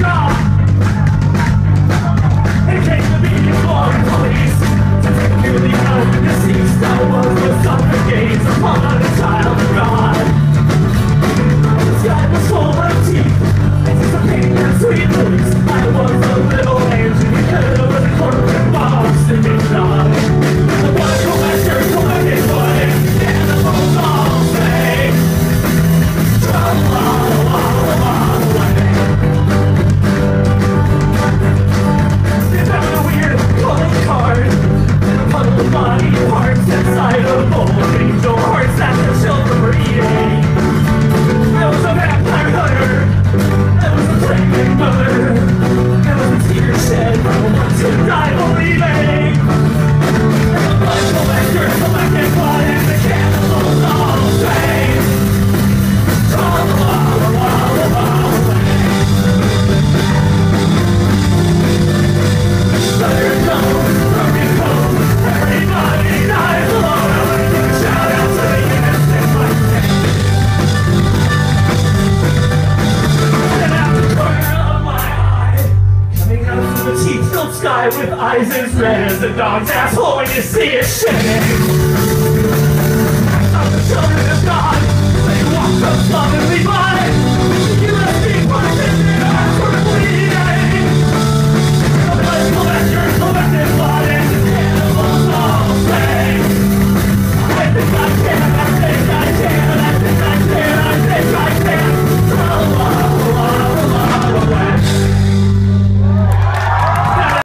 God. Die with eyes as red as a dog's asshole when you see it shedding. Of the children of God,